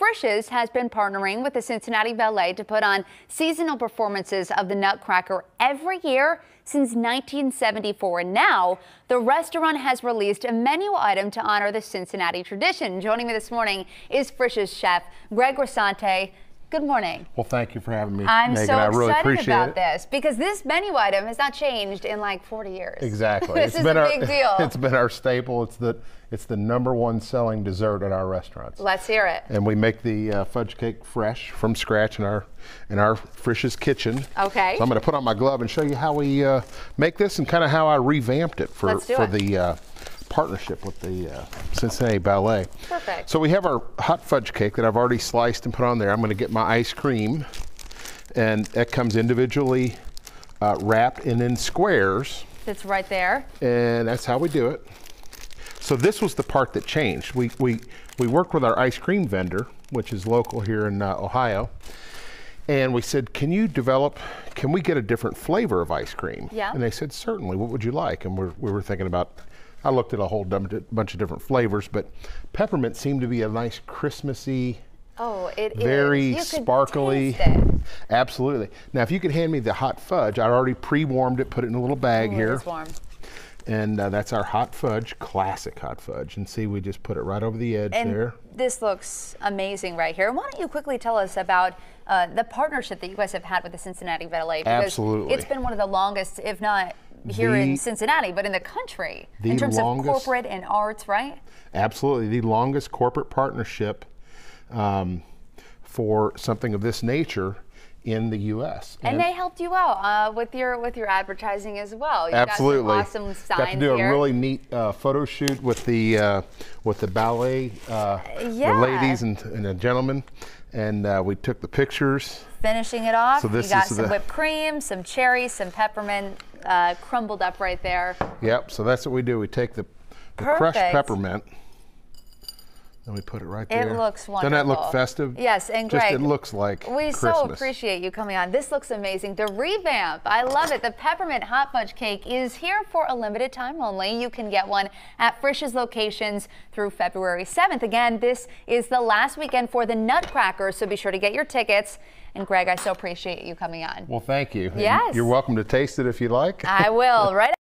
Frisch's has been partnering with the Cincinnati Ballet to put on seasonal performances of the Nutcracker every year since 1974. And now the restaurant has released a menu item to honor the Cincinnati tradition. Joining me this morning is Frisch's chef Greg Grisanti. Good morning. Well, thank you for having me, I'm Megan. so I really excited appreciate about it. this because this menu item has not changed in like 40 years. Exactly. this It's is been a our, big deal. It's been our staple. It's the it's the number one selling dessert at our restaurants. Let's hear it. and we make the uh, fudge cake fresh from scratch in our in our Frisch's kitchen. Okay. So I'm going to put on my glove and show you how we uh, make this and kind of how I revamped it for for it. the uh, partnership with the uh, Cincinnati Ballet. Perfect. So we have our hot fudge cake that I've already sliced and put on there. I'm going to get my ice cream, and that comes individually uh, wrapped and in squares, It's right there. and that's how we do it. So this was the part that changed. We we we worked with our ice cream vendor, which is local here in uh, Ohio, and we said, "Can you develop? Can we get a different flavor of ice cream?" Yeah. And they said, "Certainly. What would you like?" And we're, we were thinking about. I looked at a whole bunch of different flavors, but peppermint seemed to be a nice Christmassy, Oh, it is. very sparkly. Absolutely. Now, if you could hand me the hot fudge, I already pre-warmed it, put it in a little bag Ooh, here. It's warm. And uh, that's our hot fudge, classic hot fudge. And see, we just put it right over the edge And there. this looks amazing right here. Why don't you quickly tell us about uh, the partnership that you guys have had with the Cincinnati Ballet? Because Absolutely. It's been one of the longest, if not here in Cincinnati, but in the country in terms longest- of corporate and arts, right? Absolutely, the longest corporate partnership um, for something of this nature in the U.S. And, they helped you out uh, with your with your advertising as well. You Absolutely. got some awesome signs Got to do here. a really neat uh, photo shoot with the uh, with the ballet, uh, Yeah. the ladies and, and the gentlemen, and uh, we took the pictures. Finishing it off, So you this got is some the- whipped cream, some cherries, some peppermint uh, crumbled up right there. Yep. So that's what we do. We take the, the crushed peppermint. And we put it right there. It looks Doesn't that look festive? Yes, and Just Greg, it looks like We so appreciate you coming on. This looks amazing. The revamp, I love it. The peppermint hot fudge cake is here for a limited time only. You can get one at Frisch's locations through February 7th. Again, this is the last weekend for the Nutcracker, so be sure to get your tickets. And Greg, I so appreciate you coming on. Well, thank you. And Yes. You're welcome to taste it if you like. I will. Right.